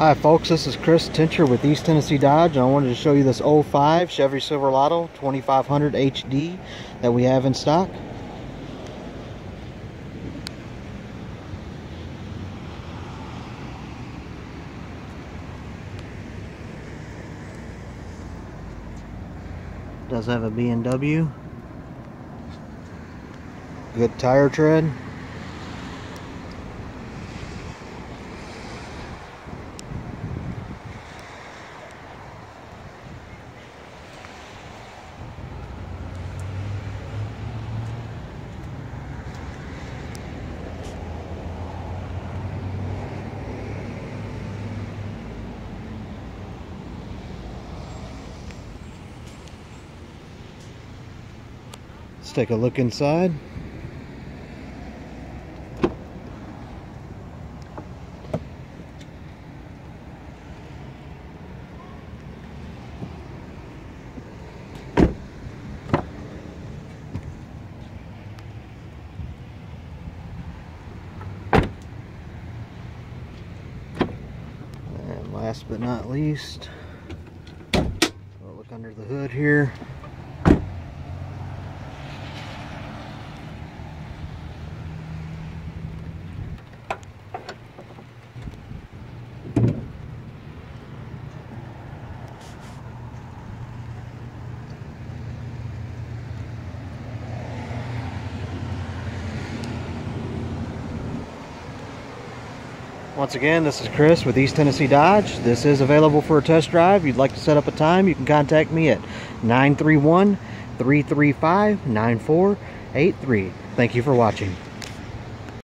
Hi folks, this is Chris Tincher with East Tennessee Dodge and I wanted to show you this 05 Chevy Silverado 2500 HD that we have in stock. Does have a BMW. Good tire tread. Let's take a look inside. And last but not least, we'll look under the hood here. Once again, this is Chris with East Tennessee Dodge. This is available for a test drive. If you'd like to set up a time, you can contact me at 931 335 9483. Thank you for watching.